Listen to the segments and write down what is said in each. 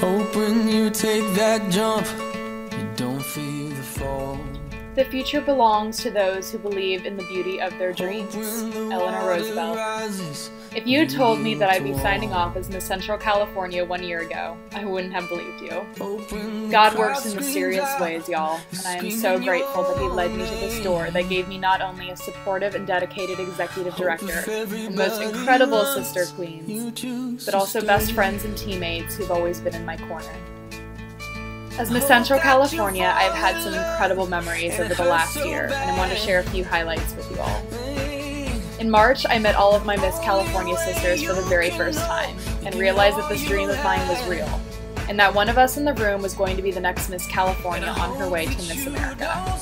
Hope when you take that jump, you don't feel the fall. The future belongs to those who believe in the beauty of their dreams. Eleanor Roosevelt. If you had told me that I'd be signing off as Miss Central California one year ago, I wouldn't have believed you. God works in mysterious ways, y'all, and I am so grateful that He led me to this door that gave me not only a supportive and dedicated executive director and most incredible sister queens, but also best friends and teammates who've always been in my corner. As Miss Central California, I've had some incredible memories over the last year, and I want to share a few highlights with you all. In March, I met all of my Miss California sisters for the very first time and realized that this dream of mine was real, and that one of us in the room was going to be the next Miss California on her way to Miss America.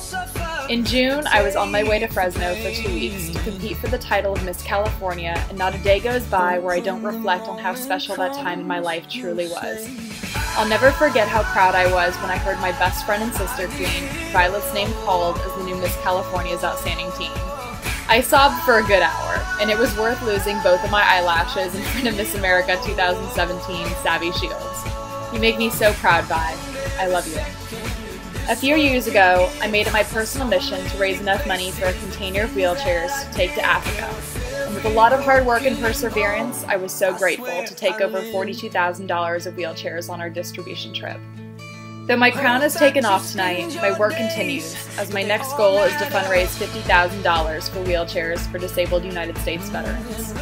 In June, I was on my way to Fresno for two weeks to compete for the title of Miss California, and not a day goes by where I don't reflect on how special that time in my life truly was. I'll never forget how proud I was when I heard my best friend and sister queen, Violet's name called as the new Miss California's outstanding teen. I sobbed for a good hour, and it was worth losing both of my eyelashes in front of Miss America 2017 Savvy Shields. You make me so proud, Vi. I love you. A few years ago, I made it my personal mission to raise enough money for a container of wheelchairs to take to Africa. With a lot of hard work and perseverance, I was so grateful to take over $42,000 of wheelchairs on our distribution trip. Though my crown is taken off tonight, my work continues, as my next goal is to fundraise $50,000 for wheelchairs for disabled United States veterans.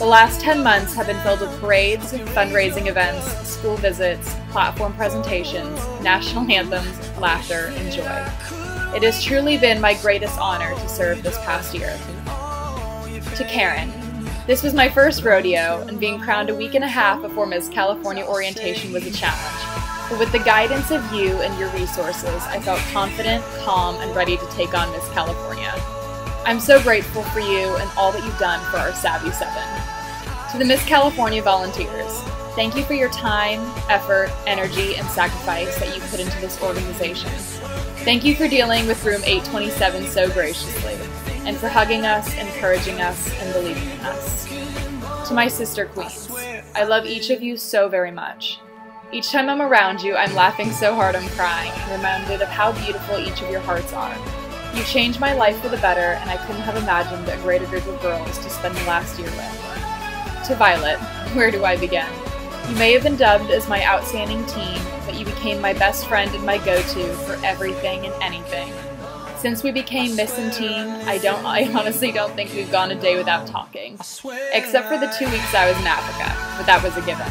The last 10 months have been filled with parades, fundraising events, school visits, platform presentations, national anthems, laughter, and joy. It has truly been my greatest honor to serve this past year. To Karen, this was my first rodeo, and being crowned a week and a half before Miss California orientation was a challenge. But with the guidance of you and your resources, I felt confident, calm, and ready to take on Miss California. I'm so grateful for you and all that you've done for our Savvy 7. To the Miss California volunteers, thank you for your time, effort, energy, and sacrifice that you put into this organization. Thank you for dealing with room 827 so graciously, and for hugging us, encouraging us, and believing in us. To my sister queens, I love each of you so very much. Each time I'm around you, I'm laughing so hard I'm crying, reminded of how beautiful each of your hearts are. You changed my life for the better, and I couldn't have imagined a greater group of girls to spend the last year with. To Violet, where do I begin? You may have been dubbed as my outstanding teen, but you became my best friend and my go-to for everything and anything. Since we became Miss and Teen, I don't I honestly don't think we've gone a day without talking. Except for the two weeks I was in Africa, but that was a given.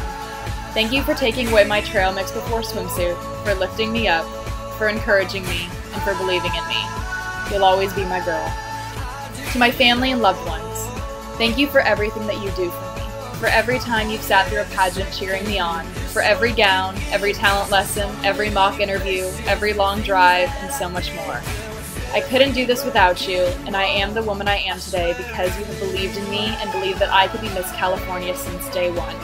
Thank you for taking away my trail mix before swimsuit, for lifting me up, for encouraging me, and for believing in me. You'll always be my girl. To my family and loved ones, thank you for everything that you do for me, for every time you've sat through a pageant cheering me on, for every gown, every talent lesson, every mock interview, every long drive, and so much more. I couldn't do this without you, and I am the woman I am today because you have believed in me and believed that I could be Miss California since day one.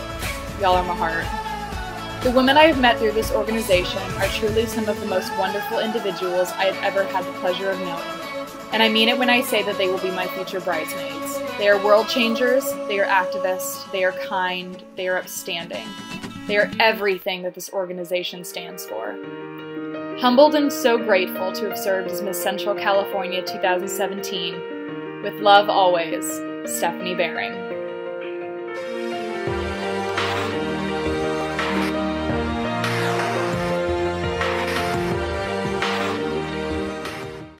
Y'all are my heart. The women I have met through this organization are truly some of the most wonderful individuals I have ever had the pleasure of knowing. And I mean it when I say that they will be my future bridesmaids. They are world changers, they are activists, they are kind, they are upstanding. They are everything that this organization stands for. Humbled and so grateful to have served as Miss Central California 2017. With love always, Stephanie Behring.